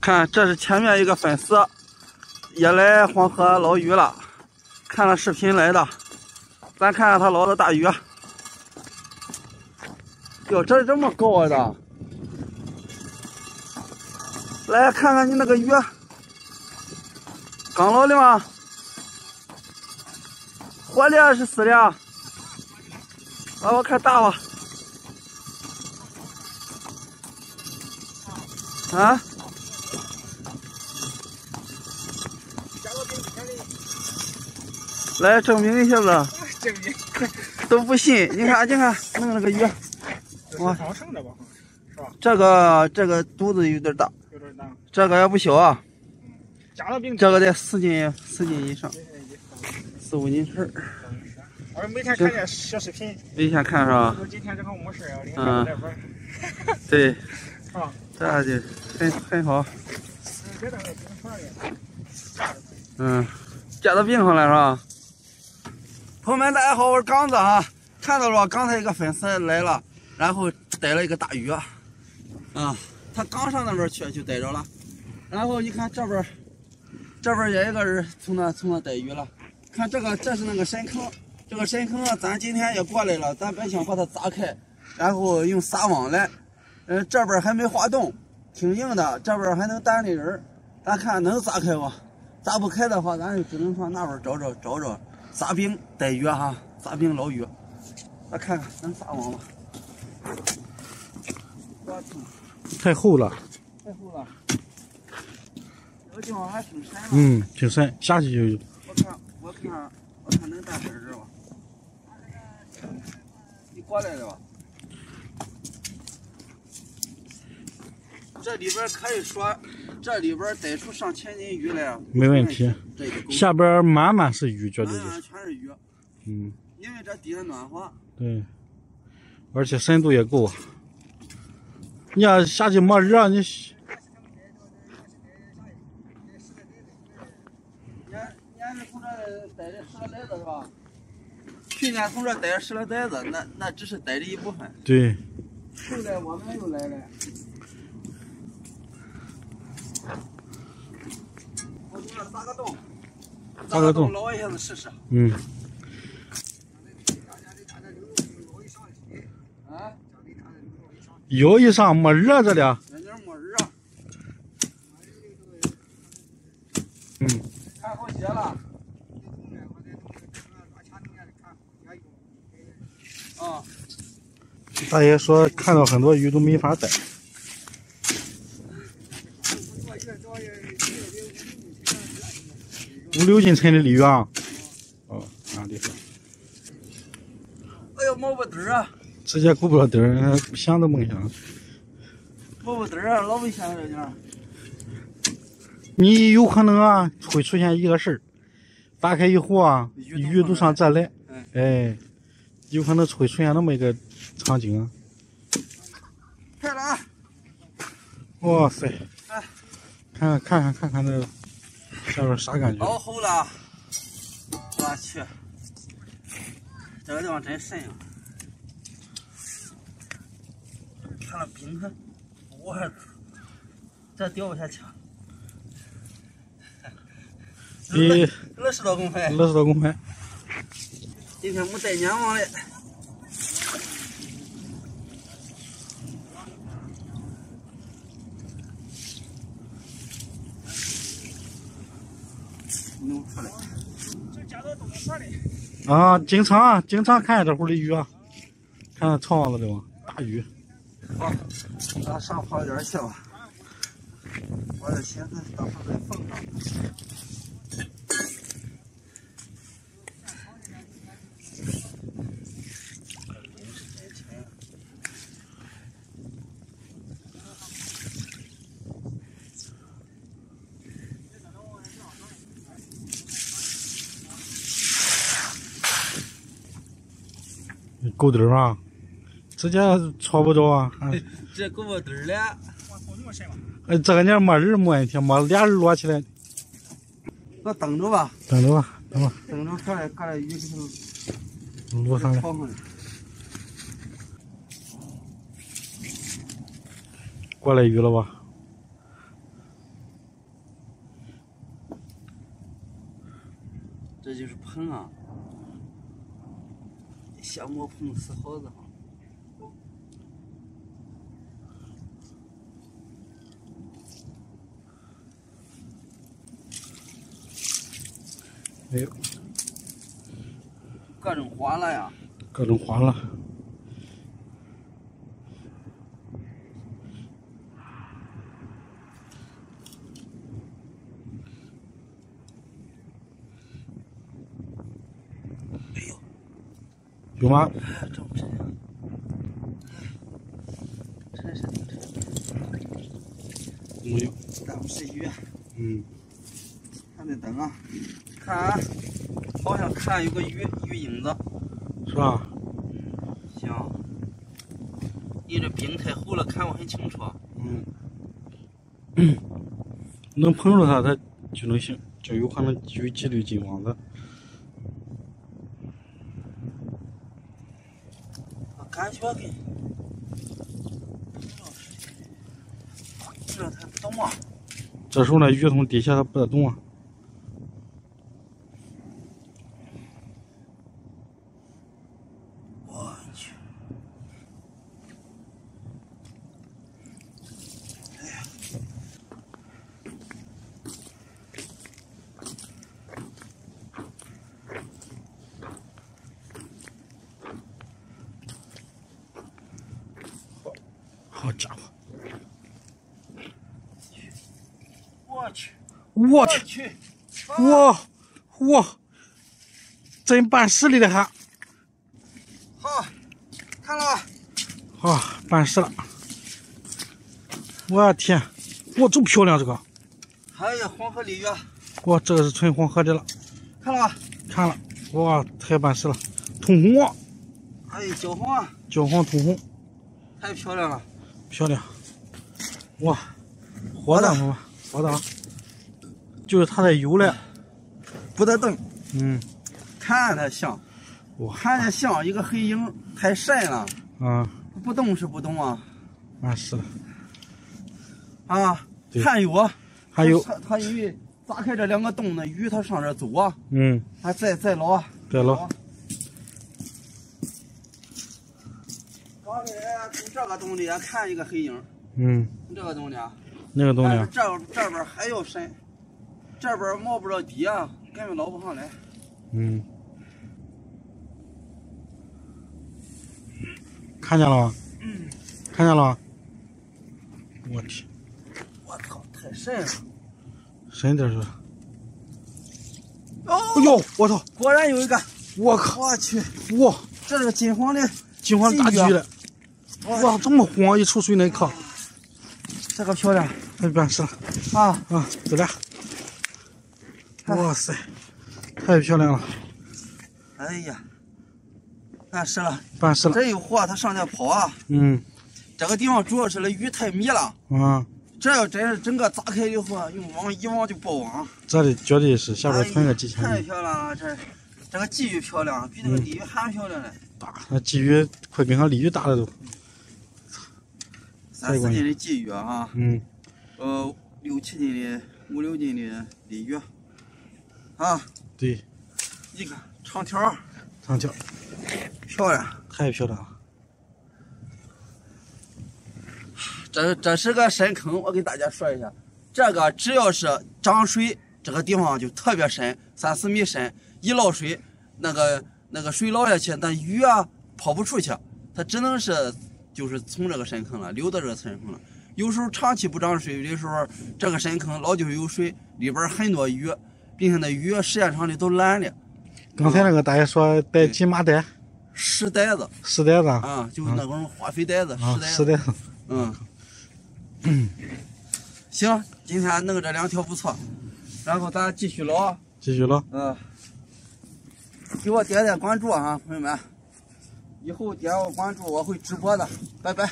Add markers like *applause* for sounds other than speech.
看，这是前面一个粉丝，也来黄河捞鱼了，看了视频来的。咱看看他捞的大鱼。哟，这这么高！的，来看看你那个鱼，刚捞的吗？活的还是死的？啊，我看大吧。啊？来证明一下子。证明。都不信，你看，你看，弄了个鱼。哇，好生的吧？是吧？这个这个肚子有点大。有点大。这个也不小啊。嗯。加了冰。这个得四斤，四斤以上。四五斤儿。我每天看见小视频。每天看是吧？今天正好没事啊，领。对。*laughs* 啊。这就很很好。嗯，夹到冰上了是吧？朋友们，大家好，我是刚子啊。看到了吧，刚才一个粉丝来了，然后逮了一个大鱼啊。他刚上那边去就逮着了。然后你看这边，这边也一个人从那从那逮鱼了。看这个，这是那个深坑，这个深坑啊，咱今天也过来了，咱本想把它砸开，然后用撒网来。嗯，这边还没滑动，挺硬的，这边还能担的人咱看能砸开不？砸不开的话，咱就只能上那边找找找找撒冰逮鱼哈，撒冰捞鱼。来看看能撒网吗？太厚了。太厚了。这个地方还挺深。嗯，挺深，下去就有。我看，我看，我看能站这儿吧？你过来了吧？这里边可以说，这里边逮出上千斤鱼来，没问题。下边满满是鱼，绝对是。全是鱼。嗯。因为这底下暖和。对。而且深度也够。你要下去没热，你。你你是从这逮的十个袋子是吧？去年从这逮十来袋子，那那只是逮的一部分。对。后来我们又来了。挖个洞，挖个洞捞一下子试试。嗯。啊？有一上没热着的。那点没热。嗯。看好些了。啊。大爷说看到很多鱼都没法逮。五六斤称的鲤鱼啊！哦，啊厉害！哎呦，摸不得啊！直接顾不了灯，想都梦想。摸不得啊，老危险了这你有可能啊，会出现一个事儿，打开以后啊，鱼都上这来，哎，有可能会出现那么一个场景。开了啊！哇塞！看看看看看看那。下边啥感觉？老厚了，我去，这个地方真深啊！看那冰还，我还这掉不下去。比二十多公分，二十多公分。今天没带粘网嘞。弄出来。啊，经常经常看这会儿的鱼啊，看看草网子里吗？大鱼。好，咱上跑点去吧。我这现在到时候再放上。够灯吗？直接搓不着啊！这够不灯 *laughs* 了？我操，这么深吗？哎，这个年没人，没问题，没俩人摞起来。那等着吧，等着吧，等吧，等着过来，过来鱼，落上来，抛上来，过来鱼了吧？这就是喷啊！小木棚是好子哈。哎呦，各种花了呀！各种花了。没有。这不是鱼，嗯，看那灯啊，看啊，好像看有个鱼鱼影子。是吧？行，你这冰太厚了，看不很清楚。嗯，*clears throat* 能碰着它，它就能行，就有可能有几率金网子。感觉跟，这它不动啊。这时候呢，鱼从底下它不得动啊。好家伙！我去，我去，去，哇哇，真办事了的还好，看了吧？啊，办事了！我天，哇，这么漂亮这个！哎呀，黄河鲤鱼，哇，这个是纯黄河的了，看了吧？看了，哇，太办事了！通红啊，哎，焦黄啊，焦黄通红，太漂亮了。漂亮！哇，活的吗？活的啊，就是它在游嘞。不得动，嗯，看它像，我，看着像一个黑影，太晒了，啊，不动是不动啊啊，是的。啊！对还有啊，还有，它它因为砸开这两个洞，那鱼它上这走啊，嗯，还再再捞啊，对了，啊。刚才从这个洞里也看一个黑影，嗯，这个洞里啊，那个洞里这这边还要深，这边摸不着底啊，根本捞不上来。嗯，看见了吗？嗯，看见了吗？我天，我操，太深了！深点是。哦哎，呦，我操！果然有一个，我靠！我去，哇，这是个金黄的，金黄大橘了！哇，这么黄，一出水那一刻，这个漂亮太办事了啊！啊！走了。哇塞，太漂亮了，哎呀，办事了，办事了。这有货，它上去跑啊！嗯这个地方主要是那鱼太密了，啊，这要真是整个砸开以后啊，用网一网就爆网。这里绝对是下边存个几千哎太漂亮了，这这个鲫鱼漂亮，比那个鲤鱼还漂亮嘞，大，那鲫鱼快跟上鲤鱼大了都。三四斤的鲫鱼啊，嗯，呃，六七斤的五六斤的鲤鱼，啊，对，你看长条长条漂亮。太漂亮了。这这是个深坑，我给大家说一下，这个只要是涨水，这个地方就特别深，三四米深，一涝水，那个那个水涝下去，那鱼啊跑不出去，它只能是就是从这个深坑了流到这个深坑了。有时候长期不涨水的时候，这个深坑老就有水，里边很多鱼，并且那鱼时间长的都烂了，刚才那个大爷说带几麻袋，石袋子石袋子啊，啊，就是那种化肥袋子，啊石袋子。石袋子，嗯，行，今天弄这两条不错，然后咱继续捞啊。继续捞。嗯，给我点点关注啊，朋友们，以后点我关注，我会直播的，拜拜。